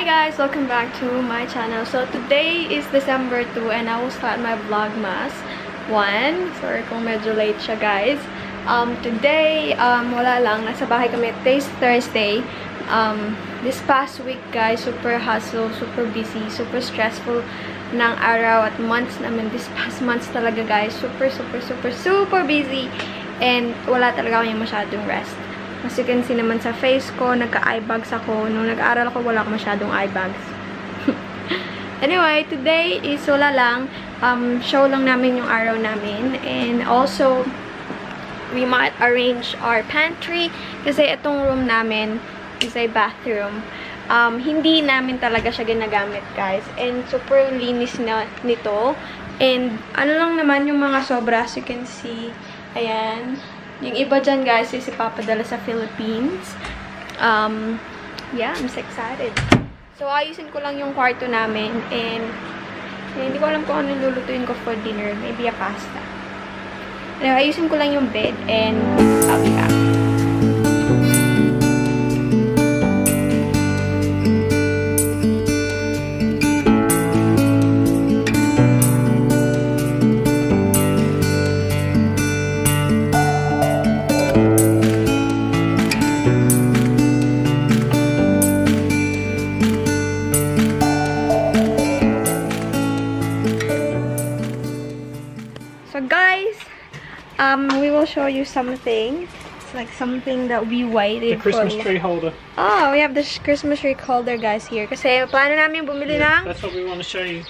Hi guys! Welcome back to my channel. So today is December 2 and I will start my vlogmas 1. Sorry kung medyo late siya guys. Um, today, um, wala lang. Nasa bahay kami. Today's Thursday. Um, this past week guys, super hustle, super busy, super stressful ng araw at months namin. This past months talaga guys. Super, super, super, super busy. And wala talaga kami masyadong rest. As you can see naman sa face ko, nagka-eye bags ako. Nung nag-aaral ako, wala ako masyadong eye bags. anyway, today is wala lang. Um, show lang namin yung araw namin. And also, we might arrange our pantry. Kasi itong room namin is a bathroom. Um, hindi namin talaga siya ginagamit, guys. And super linis na nito. And ano lang naman yung mga sobra, as you can see. Ayan. Yung iba dyan, guys, is ipapadala sa Philippines. Um, yeah, I'm so excited. So, ayusin ko lang yung kwarto namin. And, eh, hindi ko alam kung ano lulutuin ko for dinner. Maybe a pasta. Anyway, ayusin ko lang yung bed. And, I'll you something. It's like something that we waited The Christmas for. tree holder. Oh, we have this Christmas tree holder guys here. Kasi plano namin bumili Yeah, ng, that's what we want to show you.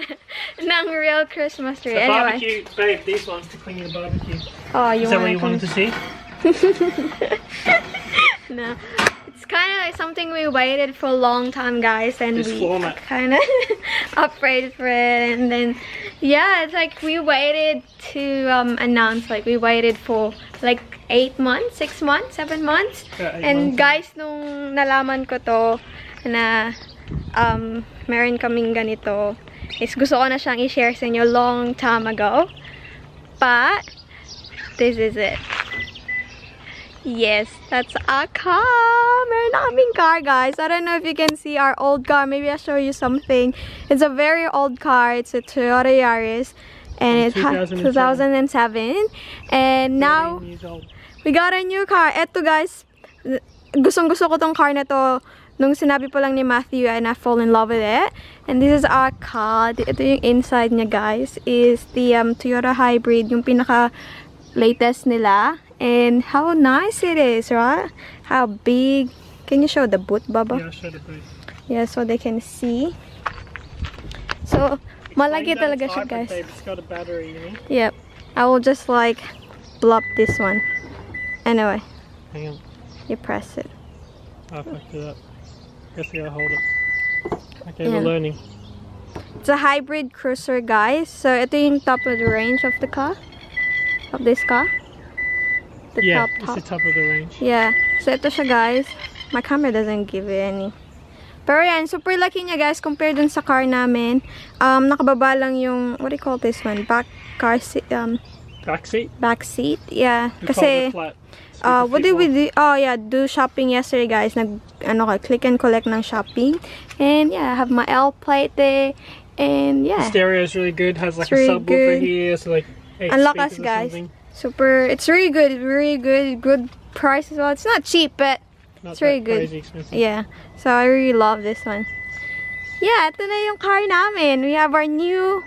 ng real Christmas tree. The anyway. barbecue, babe, these ones to clean your barbecue. Oh, you Is that what you wanted to see? No. It's kind of like something we waited for a long time, guys, and This we kind of afraid for it. And then, yeah, it's like we waited to um, announce. Like we waited for like eight months, six months, seven months. Yeah, and months. guys, nung nalaman ko to na um, meron kaming ganito, is gusto ko na siyang i-share sa inyo long time ago. But this is it. Yes, that's our car. Meron na kaming car, guys. I don't know if you can see our old car. Maybe I'll show you something. It's a very old car. It's a Toyota Yaris. And it's 2007. 2007. And now, 13 years old. we got a new car. Eto, guys. Gustong gusto ko tong car na to. Nung sinabi pa lang ni Matthew and I fall in love with it. And this is our car. Ito yung inside niya, guys. Is the um, Toyota Hybrid. Yung pinaka latest nila. And how nice it is, right? How big. Can you show the boot, Baba? Yeah, show the booth. Yeah, so they can see. So, malaki talaga siya, guys. Babe. It's got a battery in it. Yep. I will just like blop this one. Anyway, Hang on. you press it. Ah, I fucked it up. Guess I gotta hold it. Okay, Yeah. we're learning. It's a hybrid cruiser, guys. So, ito yung top of the range of the car. Of this car. The yeah, top, it's top. the top of the range. Yeah. So, ito siya, guys. My camera doesn't give it any. Pero yan, super laki niya, guys, compared dun sa car namin. Um, nakababa lang yung, what do you call this one? Back car seat, um, Back seat. back seat. Yeah. We Kasi, flat. Uh, what did we do? Oh, yeah, do shopping yesterday, guys. Nag, ano ka, click and collect ng shopping. And, yeah, I have my L plate there. And, The yeah, stereo is really good. Has like It's really a subwoofer good. here, so like eight Ang lakas, speakers guys. something. Super, it's really good, really good, good price as well. It's not cheap, but, Not It's really good. yeah. So, I really love this one. Yeah, ito na yung car namin. We have our new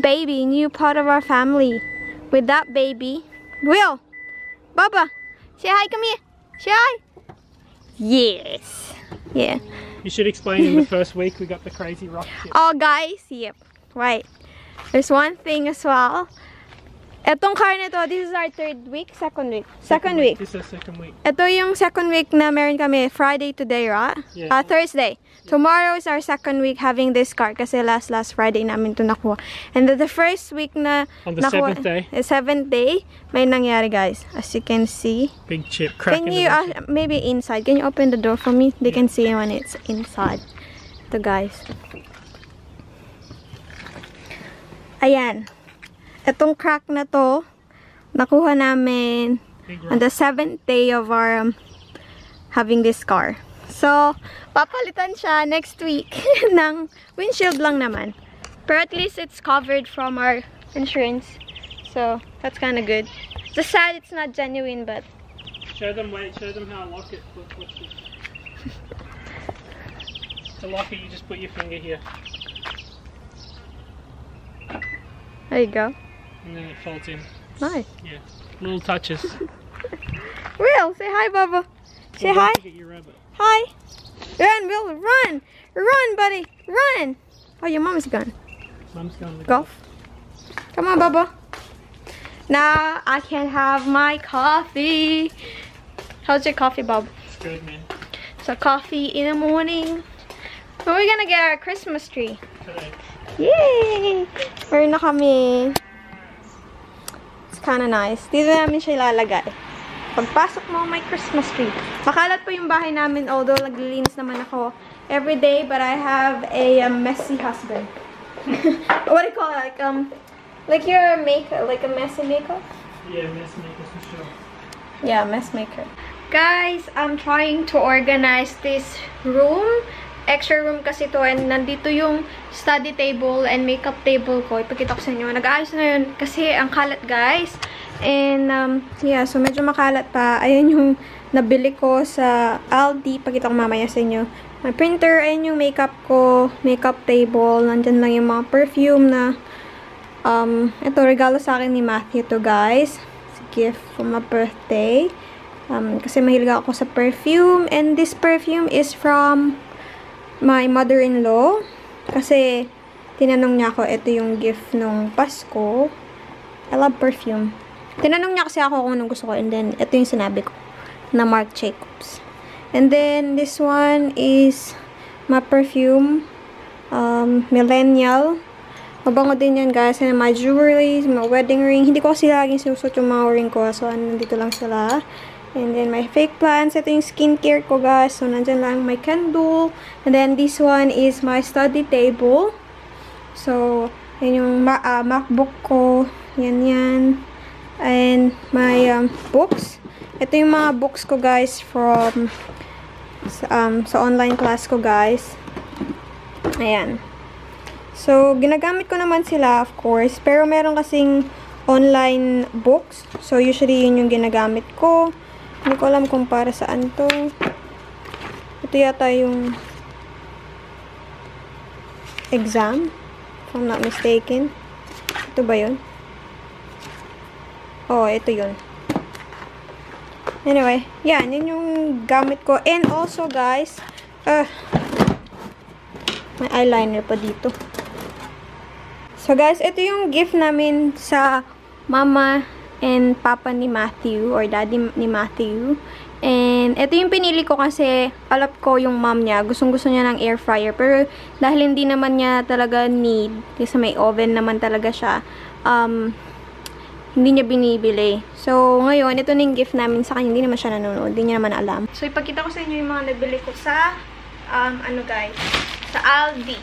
baby, new part of our family. With that baby, Will, Baba, say hi, come here. Say hi. Yes. Yeah. You should explain in the first week we got the crazy rock ship. Oh, guys, yep. Right. There's one thing as well. Etong car na to, this is our third week, second week. Second week. This is the second week. Ito yung second week na meron kami. Friday today, right? Yeah. Ah, Thursday. Tomorrow is our second week having this car kasi last last Friday namin to nakuha. And then the first week na On the nakuha, seventh day. the seventh day, may nangyari guys. As you can see. Big chip cracking. Can you, uh, maybe inside, can you open the door for me? They can see when it's inside. Ito guys. Ayan. Itong crack na to, nakuha namin on the seventh day of our um, having this car. So, papalitan siya next week ng windshield lang naman. Pero at least it's covered from our insurance. So, that's kind of good. It's sad it's not genuine, but Show them, wait, show them how I lock it. Look, watch this. to lock it, you just put your finger here, there you go. And then it folds in. Nice. Yeah, little touches. Will, say hi, Bubba. Say hi. forget your rabbit. Hi. Run, Will, run. Run, buddy. Run. Oh, your mom's gone. Going with Golf. Come on, Bubba. Now I can have my coffee. How's your coffee, Bob? It's good, man. So coffee in the morning. When are gonna get our Christmas tree? Today. Yay! Meron na kami. Nice. Dito namin siya ilalagay. Pagpasok mo, may Christmas tree. Makalat po yung bahay namin, although naglilinis naman ako every day, but I have a, um, messy husband. what do you call it? Like, um, like you're maker, like a messy maker? Yeah, mess for sure. Yeah, mess maker. Guys, I'm trying to organize this room. Extra room kasi to and nandito yung study table and makeup table ko. Ipakita ko sa inyo. Nag-aayos na yun kasi ang kalat guys. And um, yeah, so medyo makalat pa. Ayan yung nabili ko sa Aldi. Pakita ko mamaya sa inyo. My printer, ayan yung makeup ko. Makeup table. Nandyan lang yung mga perfume na um, ito regalo sa akin ni Matthew to guys. It's a gift for my birthday. Um, kasi mahilig ako sa perfume. And this perfume is from my mother-in-law. Kasi, tinanong niya ako, ito yung gift nung Pasko. I love perfume. Tinanong niya kasi ako kung anong gusto ko. And then, ito yung sinabi ko. Na Marc Jacobs. And then, this one is my perfume. Um, Millennial. Mabango din yan, guys. And my jewelry, my wedding ring. Hindi ko kasi laging sinusot yung mga ring ko. So, nandito lang sila. And then, my fake plants. Ito yung skincare ko, guys. So, nandyan lang my candle. And then, this one is my study table. So, yan yung ma ah, MacBook ko. Yan yan. And my um, books. Ito yung mga books ko, guys, from um, sa online class ko, guys. Ayan. So, ginagamit ko naman sila, of course. Pero meron kasing online books. So, usually, yun yung ginagamit ko. Hindi ko alam kung para saan to. Ito yata yung exam. If I'm not mistaken. Ito ba yun? Oh, ito yun. Anyway, yan. Yun yung gamit ko. And also, guys, uh, may eyeliner pa dito. So, guys, ito yung gift namin sa mama and papa ni Matthew or daddy ni Matthew. And ito yung pinili ko kasi alap ko yung mom niya. Gustong gusto niya ng air fryer. Pero dahil hindi naman niya talaga need, kasi may oven naman talaga siya, um, hindi niya binibili. So, ngayon, ito na yung gift namin sa kanya. Hindi naman siya nanonood. Hindi niya naman alam. So, ipakita ko sa inyo yung mga nabili ko sa, um, ano guys, sa Aldi.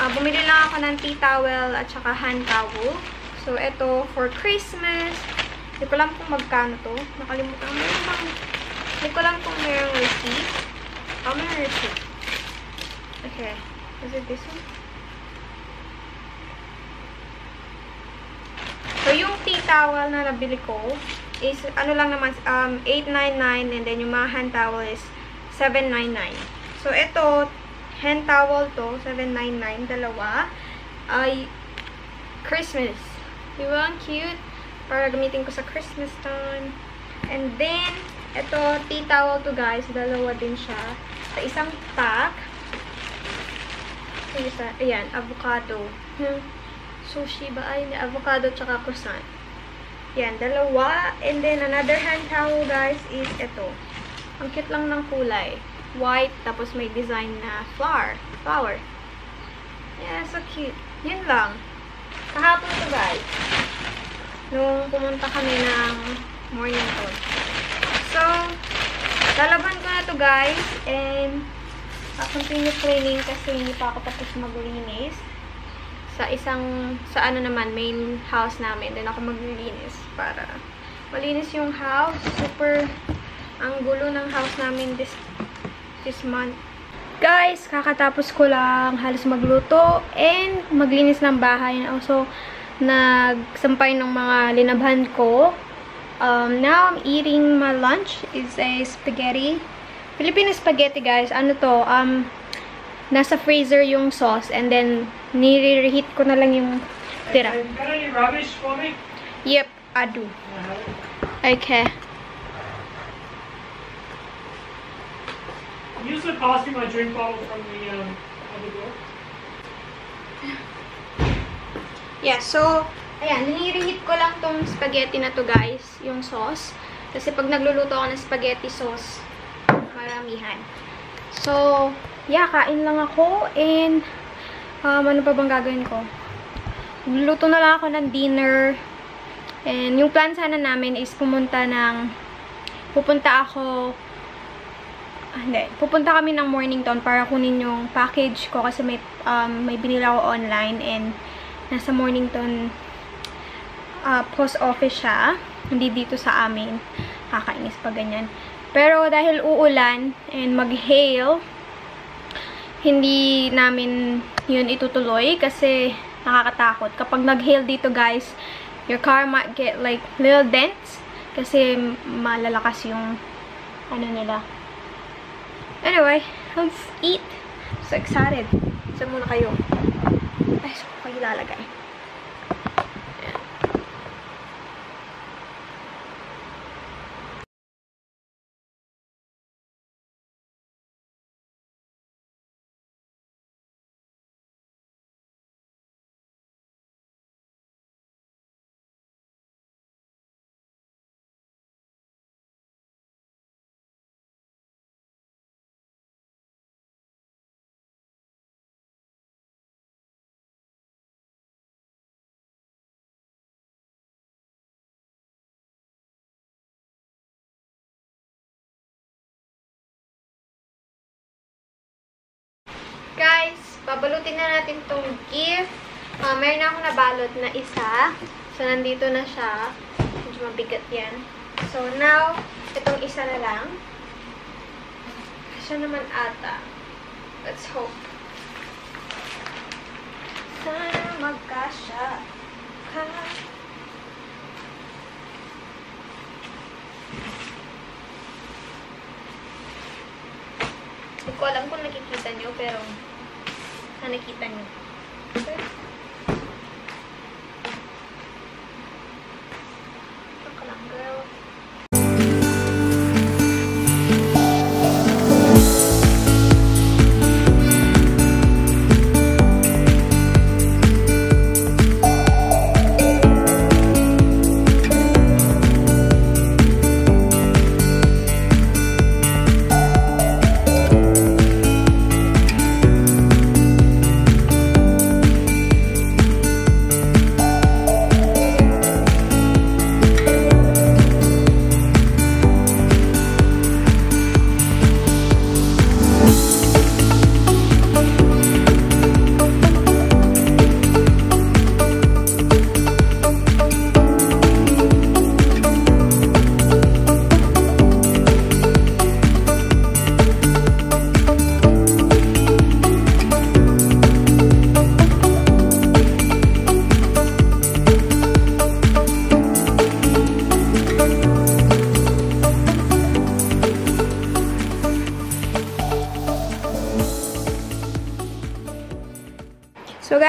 Ah, bumili lang ako ng tea towel at saka hand towel. So, ito for Christmas. Hindi ko lang kung magkano to. Nakalimutan ko. Meron bang... Hindi ko lang kung mayroong receipt. Oh, mayroong receipt. Okay. Is it this one? So, yung tea towel na nabili ko is, ano lang naman, um, 899 and then yung mga hand towel is 799. So, ito, hand towel to, 799, dalawa, ay Christmas. Di ba? Ang cute. Para gamitin ko sa Christmas time. And then, ito, tea towel to guys. Dalawa din siya. Sa isang pack. Isa, ayan, avocado. Hmm. Sushi ba? Ay. Avocado tsaka croissant. Yan, dalawa. And then, another hand towel guys is ito. Ang cute lang ng kulay. White, tapos may design na flower. Flower. Yeah, so cute. Yun lang. Kahapon to guys. Nung pumunta kami ng Mornington. So, lalaban ko na to guys. And, continue cleaning kasi hindi pa ako tapos maglinis. Sa isang, sa ano naman, main house namin. Then ako maglilinis para malinis yung house. Super, ang gulo ng house namin this this month. Guys, kakatapos ko lang halos magluto and maglinis ng bahay. And also, nagsampay ng mga linabhan ko. Um, now, I'm eating my lunch. is a spaghetti. Filipino spaghetti, guys. Ano to? Um, nasa freezer yung sauce and then nire-reheat ko na lang yung tira. Got any rubbish for me? Yep, I do. Okay. Usually pass me my drink bottle from the um, other door. Yeah, so, ayan, nire-reheat ko lang tong spaghetti na to, guys, yung sauce. Kasi pag nagluluto ako ng spaghetti sauce, maramihan. So, yeah, kain lang ako. And, um, ano pa bang gagawin ko? Luluto na lang ako ng dinner. And, yung plan sana namin is pumunta ng, pupunta ako, ah, hindi, pupunta kami ng Mornington para kunin yung package ko kasi may, um, may binili ako online and nasa Mornington uh, post office siya. Hindi dito sa amin. Kakainis pa ganyan. Pero dahil uulan and mag-hail, hindi namin yun itutuloy kasi nakakatakot. Kapag nag-hail dito guys, your car might get like little dents kasi malalakas yung ano nila. Anyway, let's eat. So excited. Saan muna kayo? Ay, saan ko kayo lalagay? Guys, babalutin na natin tong gift. Uh, meron na ako nabalot na isa. So, nandito na siya. Medyo mabigat yan. So, now, itong isa na lang. Siya naman ata. Let's hope. Sana magkasya ka. Hindi ko alam kung nakikita nyo, pero na nakita nyo.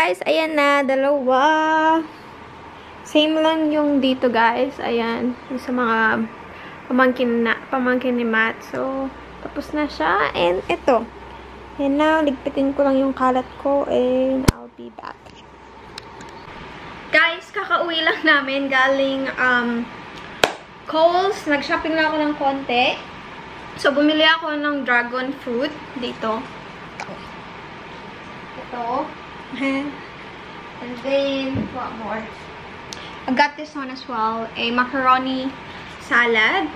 Guys, ayan na. Dalawa. Same lang yung dito, guys. Ayan. Sa mga pamangkin, na, pamangkin ni Matt. So, tapos na siya. And, ito. And now, ligpitin ko lang yung kalat ko. And, I'll be back. Guys, kakauwi lang namin galing um, Kohl's. Nag-shopping lang ako ng konti. So, bumili ako ng dragon fruit dito. Ito. And then, what more? I got this one as well. A macaroni salad.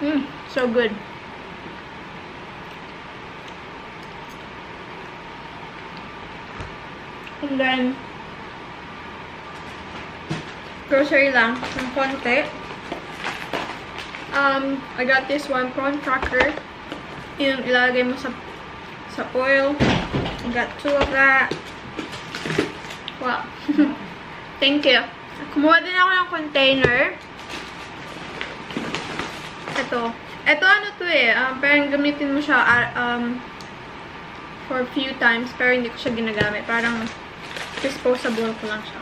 Mmm, so good. And then, grocery lang, ng konti. Um, I got this one, prawn cracker. Yung ilalagay mo sa, sa oil. I got two of that. Wow. Thank you. Kumuha din ako ng container. Ito. Ito ano to eh. Um, parang gamitin mo siya um, for a few times. Pero hindi ko siya ginagamit. Parang disposable ko lang siya.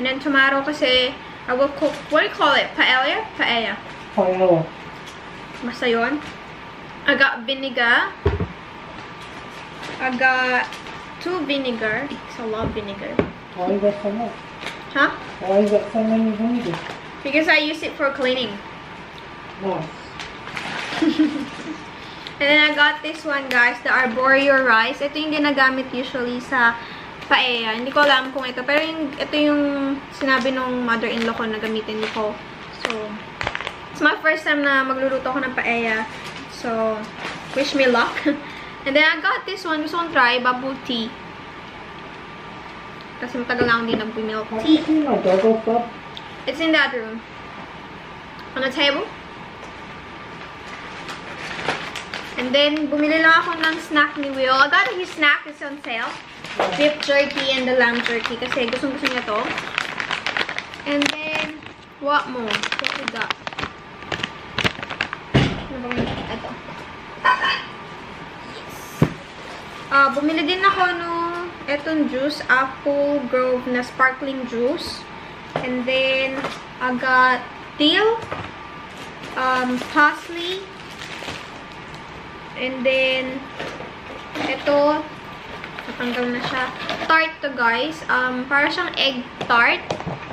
And then tomorrow kasi I will cook, what do you call it? Paella? Paella. Paella. Basta yun. I got vinegar. I got two vinegar. Because I love vinegar. Why is that so much? Huh? Why is that so many vinegar? Because I use it for cleaning. Nice. And then I got this one, guys, the arborio rice. Ito yung ginagamit usually sa paella. Hindi ko alam kung ito. Pero yung, ito yung sinabi nung mother-in-law ko na gamitin ko. So, it's my first time na magluluto ko ng paella. So, wish me luck. And then I got this one. Gusto kong try, bubble tea. Kasi matagal na akong hindi nag-milk tea. club? It's in that room. On the table. And then, bumili lang ako ng snack ni Will. I got his snack is on sale. Beef jerky and the lamb jerky. Kasi gustong gusto niya to. And then, what more? What we got? Bang ito? Ah, bumili din ako nung etong juice, Apple Grove na sparkling juice. And then, I got dill, um, parsley, and then, ito, natanggal na siya. Tart to, guys. Um, para siyang egg tart.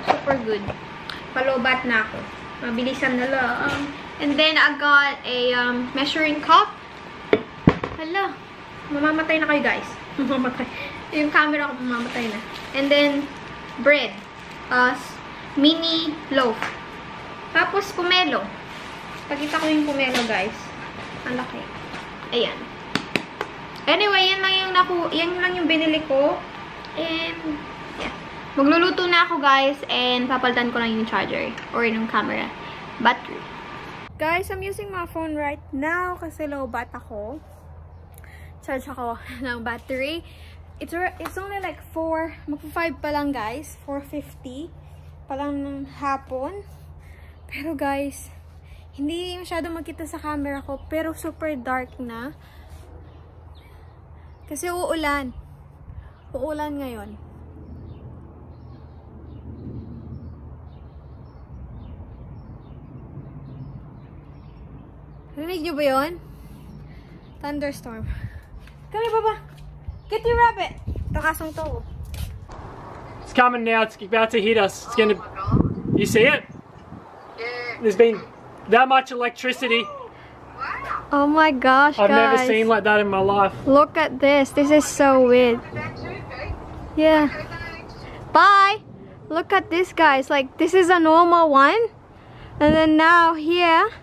Super good. Palobat na ako. Mabilisan na lang. And then, I got a um, measuring cup. Hala. Mamamatay na kayo, guys. Mamamatay. Yung camera ko, mamamatay na. And then, bread. Uh, mini loaf. Tapos, pomelo. Pakita ko yung pomelo, guys. Ang laki. Ayan. Anyway, yan lang yung naku yan lang yung binili ko. And. Magluluto na ako, guys. And, papalitan ko lang yung charger. Or yung camera. Battery. Guys, I'm using my phone right now kasi low bat ako. Charge ako ng battery. It's, it's only like 4, magpa 5 pa lang guys. 4.50 pa lang ng hapon. Pero guys, hindi masyado magkita sa camera ko. Pero super dark na. Kasi uulan. Uulan ngayon. Rinig niyo ba yun? Thunderstorm. Come here, Papa. Get your rabbit. Ito kasong to. It's coming now. It's about to hit us. It's gonna. You see it? Yeah. There's been that much electricity. Oh my gosh, I've guys. never seen like that in my life. Look at this. This is so weird. Yeah. Bye. Look at this, guys. Like, this is a normal one. And then now here,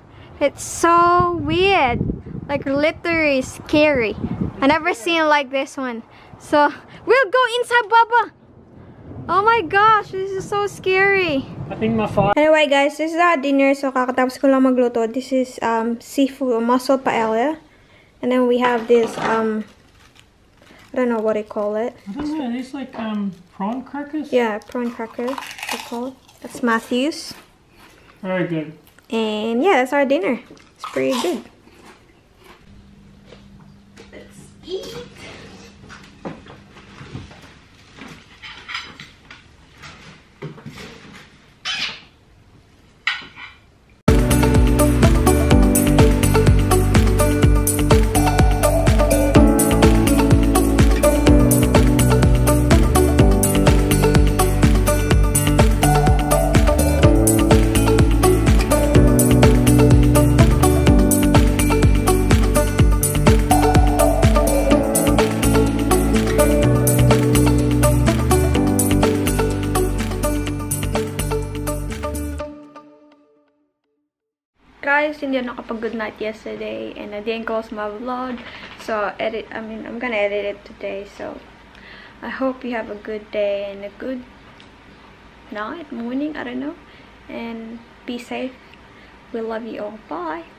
it's so weird. Like, literally scary. I never seen like this one. So, we'll go inside, Baba. Oh my gosh, this is so scary. I think my fire. Anyway guys, this is our dinner. So kakatapos ko lang magluto. This is um, seafood, mussel paella. And then we have this, um, I don't know what they call it. I don't. These like um prawn crackers. Yeah, prawn cracker, they call it. That's Matthew's. Very good. And yeah, that's our dinner. It's pretty good. Let's eat. Guys, hindi ako nakapag-good night yesterday and I didn't close my vlog. So, edit, I mean, I'm gonna edit it today. So, I hope you have a good day and a good night, morning, I don't know. And be safe. We love you all. Bye!